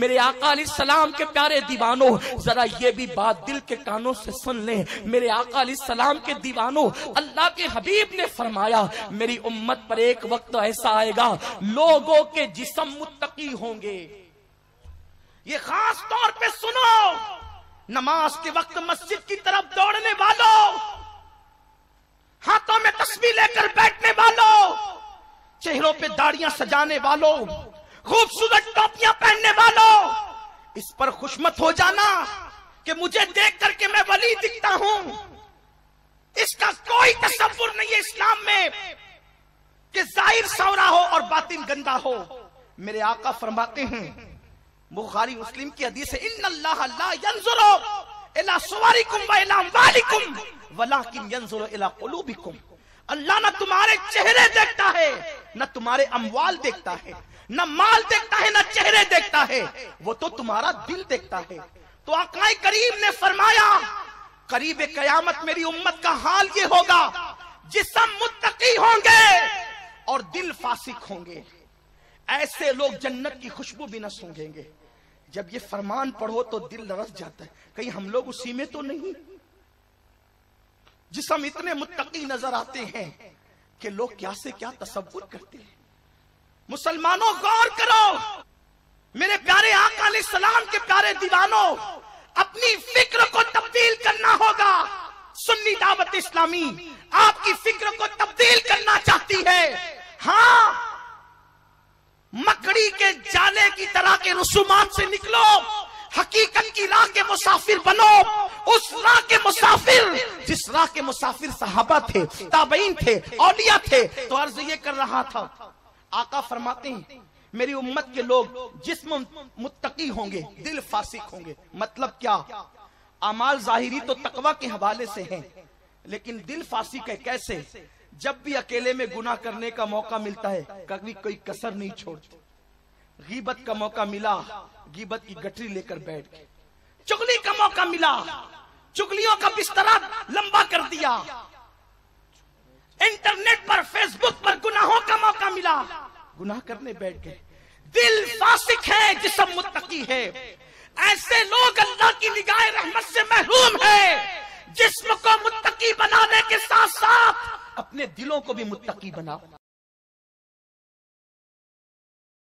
میرے آقا علیہ السلام کے پیارے دیوانوں ذرا یہ بھی بات دل کے کانوں سے سن لیں۔ میرے آقا علیہ السلام کے دیوانوں اللہ کے حبیب نے فرمایا، میری امت پر ایک وقت ایسا آئے گا، لوگوں کے جسم متقی ہوں گے۔ یہ خاص طور پہ سنو، نماز کے وقت مسجد کی طرف دوڑنے والوں ہاتھوں میں تسبیح لے کر بیٹھنے والوں چہروں پہ داڑیاں سجانے والوں خوبصورت ٹوپیاں پہننے والوں، اس پر خوشمت ہو جانا کہ مجھے دیکھ کر کے میں ولی دکھتا ہوں۔ اس کا کوئی تصور نہیں ہے اسلام میں کہ ظاہر سورا ہو اور باطن گندا ہو۔ میرے آقا فرماتے ہیں، بخاری مسلم کی حدیث ہے، ان اللہ لا ينظر الى صورکم و الى اموالکم ولکن ينظر الى قلوبکم۔ اللہ نہ تمہارے چہرے دیکھتا ہے، نہ تمہارے اموال دیکھتا ہے، نہ مال دیکھتا ہے، نہ چہرے دیکھتا ہے، وہ تو تمہارا دل دیکھتا ہے۔ تو آقائے کریم نے فرمایا، قریب قیامت میری امت کا حال یہ ہوگا، جسم متقی ہوں گے اور دل فاسق ہوں گے۔ ایسے لوگ جنت کی خوشبو بھی نہ سونگیں گے۔ جب یہ فرمان پڑھو تو دل لرس جاتا ہے۔ کہیں ہم لوگ اسی میں تو نہیں؟ جسم اتنے متقی نظر آتے ہیں کہ لوگ کیا سے کیا تصور کرتے ہیں۔ مسلمانوں، غور کرو۔ میرے پیارے آقا علیہ السلام کے پیارے دیوانوں، اپنی فکر کو تبدیل کرنا ہوگا۔ سنی دعوت اسلامی، آپ کی فکر کو تبدیل کرنا چاہتی ہے۔ ہاں مکڑی کے جالے کی طرح کے رسومات سے نکلو۔ حقیقت کی راہ کے مسافر بنو، اس راہ کے مسافر جس راہ کے مسافر صحابہ تھے، تابعین تھے، اولیاء تھے، تو عرض یہ کر رہا تھا، آقا فرماتے ہیں، میری امت کے لوگ جسم متقی ہوں گے، دل فاسق ہوں گے مطلب کیا؟ اعمال ظاہری تو تقوی کے حوالے سے ہیں، لیکن دل فاسق ہے کیسے؟ جب بھی اکیلے میں گناہ کرنے کا موقع ملتا ہے، کبھی کوئی کسر نہیں چھوڑتے۔ غیبت کا موقع ملا، غیبت کی گٹری لے کر بیٹھ گئے۔ چگلی کا موقع ملا، چگلیوں کا بسترا لمبا کر دیا۔ انٹرنیٹ پر فیس بک پر گناہوں کا موقع ملا۔ گناہ کرنے بیٹھ گئے۔ دل فاسق ہے، جسم متقی ہے۔ ایسے لوگ اللہ کی نگاہ رحمت سے محروم ہے جسم کو متقی بنانے کے ساتھ ساتھ اپنے دلوں کو بھی متقی بناؤ۔